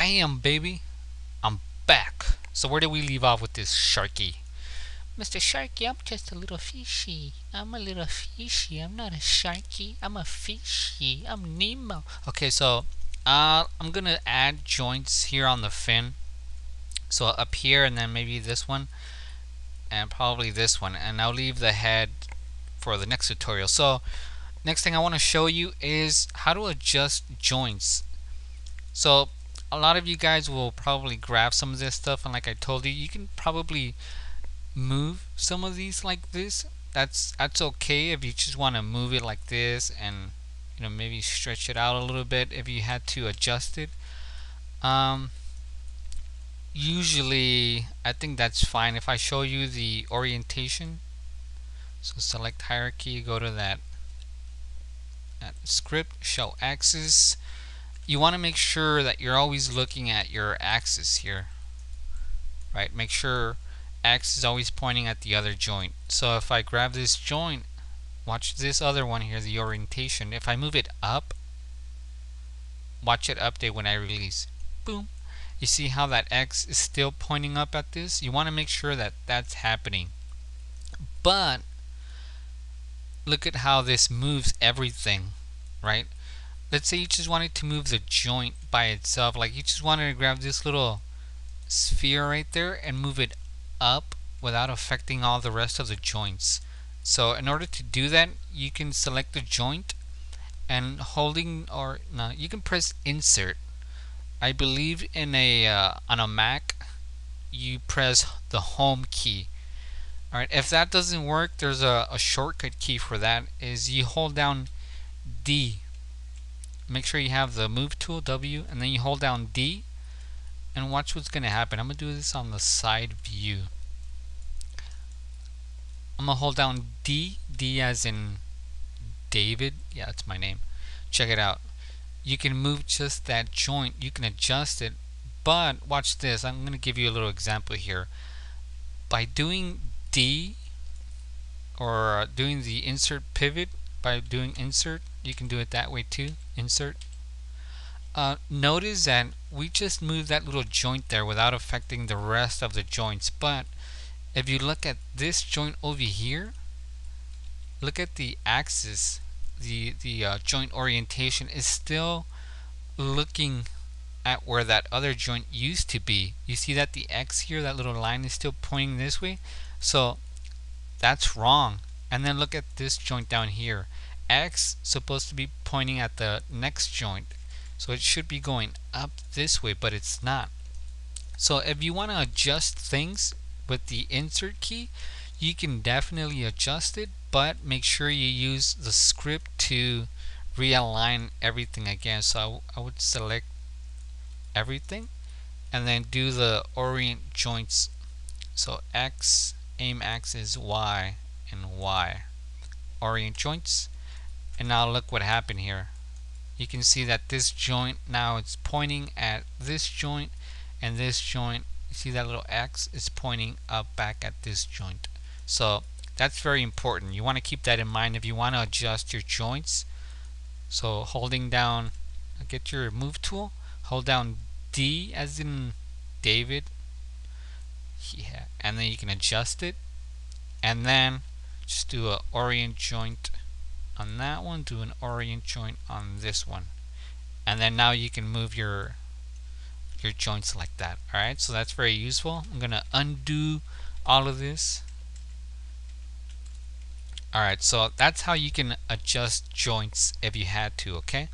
Bam, baby. I'm back. So where did we leave off with this Sharky? Mr. Sharky, I'm just a little fishy. I'm a little fishy. I'm not a sharky. I'm a fishy. I'm Nemo. Okay, so uh, I'm gonna add joints here on the fin. So up here and then maybe this one and probably this one and I'll leave the head for the next tutorial. So next thing I want to show you is how to adjust joints. So a lot of you guys will probably grab some of this stuff and like I told you you can probably move some of these like this. That's that's okay if you just want to move it like this and you know maybe stretch it out a little bit if you had to adjust it. Um, usually I think that's fine. If I show you the orientation so select hierarchy go to that, that script show axis you want to make sure that you're always looking at your axis here right? Make sure X is always pointing at the other joint. So if I grab this joint watch this other one here the orientation. If I move it up watch it update when I release. Boom. You see how that X is still pointing up at this? You want to make sure that that's happening. But look at how this moves everything right let's say you just wanted to move the joint by itself like you just wanted to grab this little sphere right there and move it up without affecting all the rest of the joints. So in order to do that you can select the joint and holding or no you can press insert. I believe in a uh, on a Mac you press the home key. Alright if that doesn't work there's a, a shortcut key for that is you hold down D make sure you have the move tool W and then you hold down D and watch what's going to happen. I'm going to do this on the side view. I'm going to hold down D, D as in David. Yeah, that's my name. Check it out. You can move just that joint. You can adjust it. But watch this. I'm going to give you a little example here. By doing D or doing the insert pivot, by doing insert, you can do it that way too. Insert. Uh, notice that we just moved that little joint there without affecting the rest of the joints. But if you look at this joint over here, look at the axis, the, the uh, joint orientation is still looking at where that other joint used to be. You see that the X here, that little line is still pointing this way. So that's wrong. And then look at this joint down here. X supposed to be pointing at the next joint. So it should be going up this way, but it's not. So if you want to adjust things with the insert key, you can definitely adjust it, but make sure you use the script to realign everything again. So I, I would select everything and then do the orient joints. So X, aim axis, Y, and Y. Orient joints and now look what happened here. You can see that this joint now it's pointing at this joint and this joint. You see that little X? Is pointing up back at this joint. So that's very important. You want to keep that in mind if you want to adjust your joints. So holding down get your move tool hold down D as in David. Yeah and then you can adjust it. And then just do a orient joint on that one, do an orient joint on this one. And then now you can move your your joints like that. Alright, so that's very useful. I'm going to undo all of this. Alright, so that's how you can adjust joints if you had to, okay?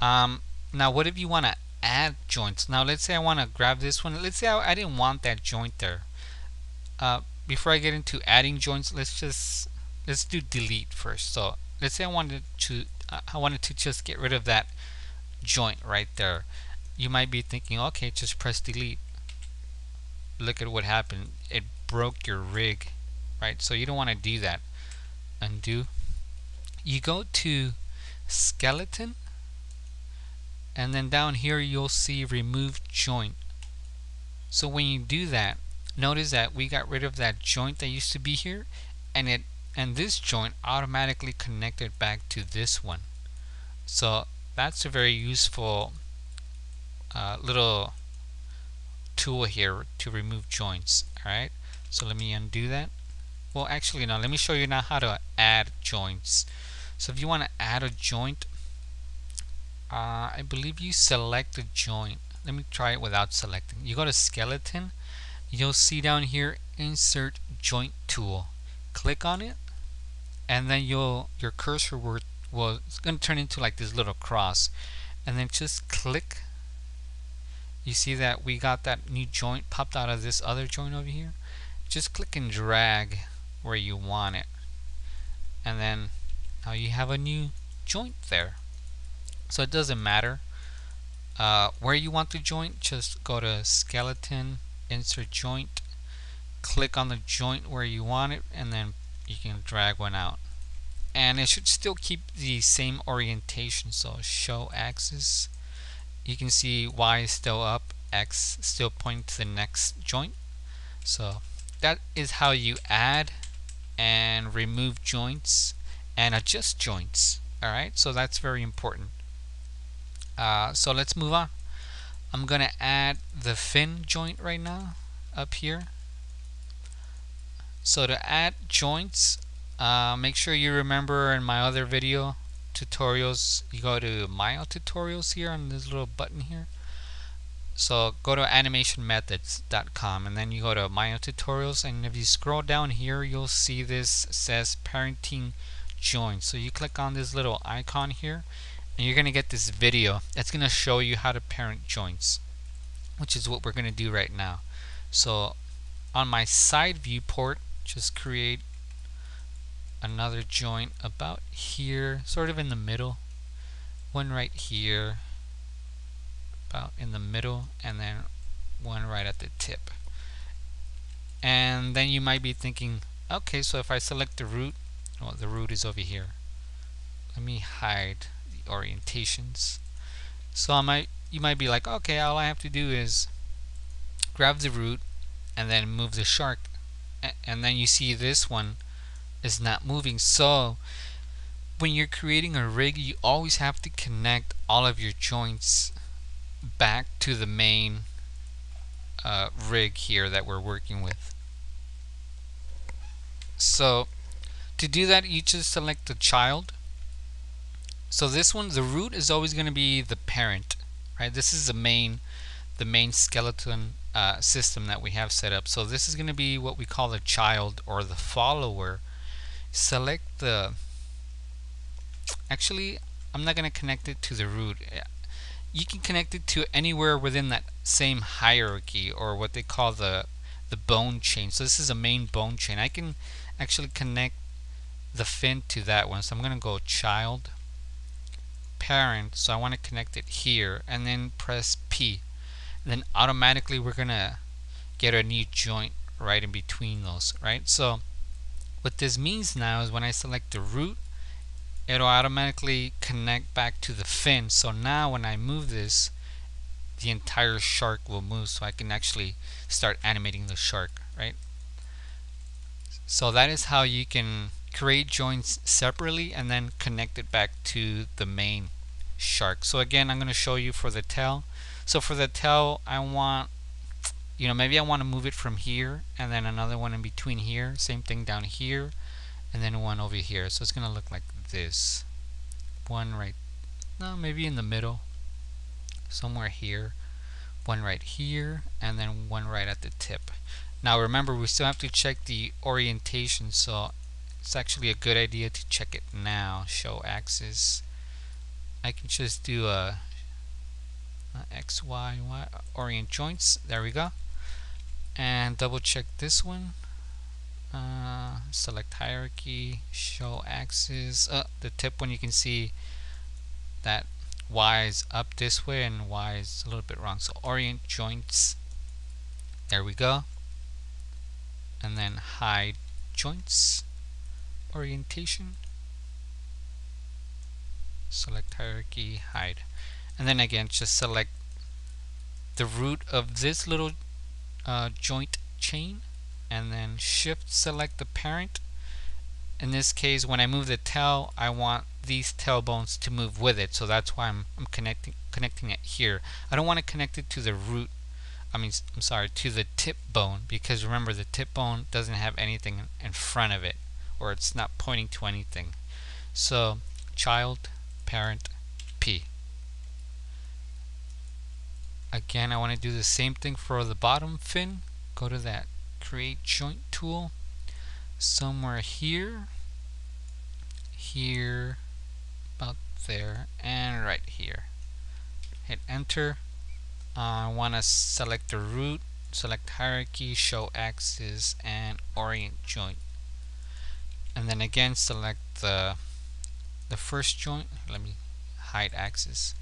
Um, now what if you want to add joints? Now let's say I want to grab this one. Let's say I, I didn't want that joint there. Uh, before I get into adding joints, let's just let's do delete first. So let's say I wanted to I wanted to just get rid of that joint right there. You might be thinking okay just press delete. Look at what happened. It broke your rig right? So you don't want to do that. Undo. You go to skeleton and then down here you'll see remove joint. So when you do that notice that we got rid of that joint that used to be here and it and this joint automatically connected back to this one. So that's a very useful uh, little tool here to remove joints alright? So let me undo that. Well actually no let me show you now how to add joints. So if you want to add a joint uh, I believe you select a joint. Let me try it without selecting. You go to skeleton you'll see down here insert joint tool. Click on it and then you'll your cursor will, will it's going to turn into like this little cross. And then just click. You see that we got that new joint popped out of this other joint over here? Just click and drag where you want it. And then now you have a new joint there. So it doesn't matter uh, where you want the joint just go to skeleton insert joint click on the joint where you want it and then you can drag one out. And it should still keep the same orientation so show axis. You can see Y is still up X still pointing to the next joint. So that is how you add and remove joints and adjust joints. Alright so that's very important. Uh, so let's move on. I'm gonna add the fin joint right now up here so to add joints uh, make sure you remember in my other video tutorials you go to my tutorials here on this little button here. So go to animationmethods.com and then you go to my tutorials and if you scroll down here you'll see this says parenting join so you click on this little icon here and you're gonna get this video. That's gonna show you how to parent joints which is what we're gonna do right now. So on my side viewport just create another joint about here sort of in the middle. One right here about in the middle and then one right at the tip. And then you might be thinking okay so if I select the root well the root is over here. Let me hide the orientations. So I might you might be like okay all I have to do is grab the root and then move the shark and then you see this one is not moving so when you're creating a rig you always have to connect all of your joints back to the main uh, rig here that we're working with. So to do that you just select the child. So this one the root is always going to be the parent right this is the main the main skeleton uh, system that we have set up so this is going to be what we call the child or the follower select the actually I'm not going to connect it to the root you can connect it to anywhere within that same hierarchy or what they call the the bone chain. So this is a main bone chain. I can actually connect the fin to that one. So I'm going to go child parent. So I want to connect it here and then press P. Then automatically we're to get a new joint right in between those, right? So what this means now is when I select the root it'll automatically connect back to the fin. So now when I move this the entire shark will move so I can actually start animating the shark right? So that is how you can create joints separately and then connect it back to the main shark. So again I'm going to show you for the tail so for the tail I want you know maybe I want to move it from here and then another one in between here. Same thing down here and then one over here. So it's gonna look like this. One right no maybe in the middle. Somewhere here. One right here and then one right at the tip. Now remember we still have to check the orientation so it's actually a good idea to check it now. Show axis. I can just do a, a X, Y, Y orient joints. There we go. And double check this one. Uh, select hierarchy show axis. Uh, the tip one you can see that Y is up this way and Y is a little bit wrong. So orient joints. There we go. And then hide joints. Orientation. Select hierarchy hide and then again just select the root of this little uh, joint chain and then shift select the parent. In this case when I move the tail I want these tail bones to move with it. So that's why I'm, I'm connecting connecting it here. I don't want to connect it to the root I mean I'm sorry to the tip bone because remember the tip bone doesn't have anything in front of it or it's not pointing to anything. So child parent P again I want to do the same thing for the bottom fin. Go to that create joint tool somewhere here here about there and right here. Hit enter. Uh, I want to select the root select hierarchy show axis and orient joint. And then again select the the first joint. Let me hide axis.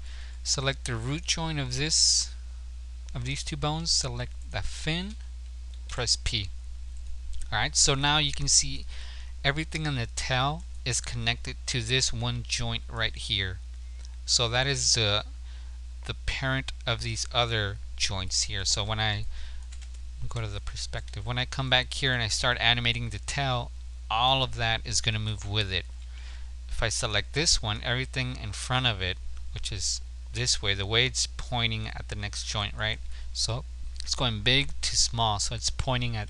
Select the root joint of this of these two bones select the fin press P. Alright so now you can see everything on the tail is connected to this one joint right here. So that is the the parent of these other joints here. So when I go to the perspective when I come back here and I start animating the tail all of that is going to move with it. If I select this one everything in front of it which is this way. The way it's pointing at the next joint right? So it's going big to small so it's pointing at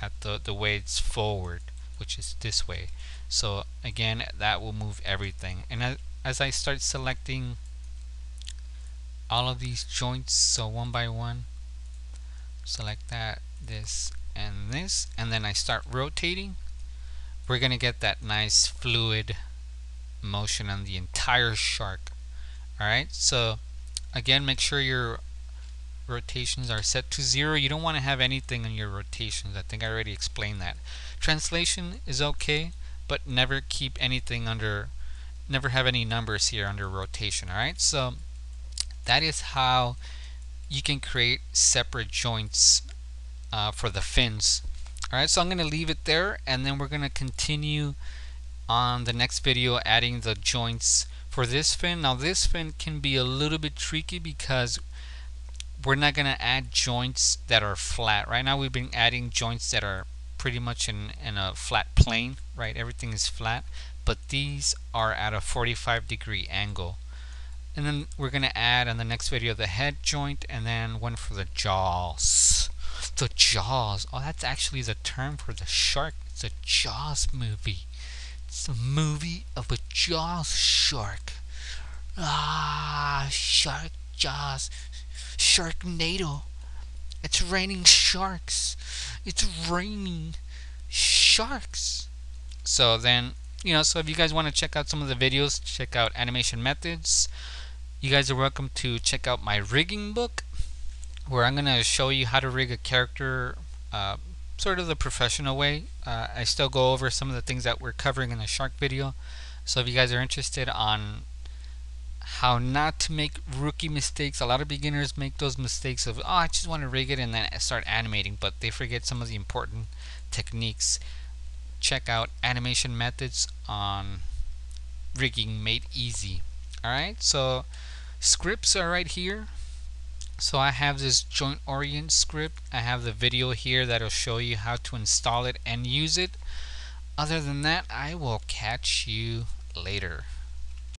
at the the way it's forward which is this way. So again that will move everything. And as, as I start selecting all of these joints so one by one select that this and this and then I start rotating we're gonna get that nice fluid motion on the entire shark alright so again make sure your rotations are set to zero. You don't want to have anything in your rotations. I think I already explained that. Translation is okay but never keep anything under never have any numbers here under rotation alright? So that is how you can create separate joints uh, for the fins. Alright so I'm gonna leave it there and then we're gonna continue on the next video adding the joints for this fin now this fin can be a little bit tricky because we're not going to add joints that are flat. Right now we've been adding joints that are pretty much in, in a flat plane, right? Everything is flat, but these are at a 45 degree angle. And then we're going to add in the next video the head joint and then one for the jaws. The jaws. Oh, that's actually the term for the shark. It's a jaws movie. It's a movie of a jaws shark. Ah, shark jaws. Sharknado. It's raining sharks. It's raining sharks. So then, you know, so if you guys want to check out some of the videos, check out animation methods. You guys are welcome to check out my rigging book where I'm going to show you how to rig a character uh, sort of the professional way. Uh, I still go over some of the things that we're covering in the shark video. So if you guys are interested on how not to make rookie mistakes. A lot of beginners make those mistakes of, oh, I just want to rig it and then start animating, but they forget some of the important techniques. Check out animation methods on rigging made easy. Alright, so scripts are right here. So I have this joint orient script. I have the video here that'll show you how to install it and use it. Other than that, I will catch you later.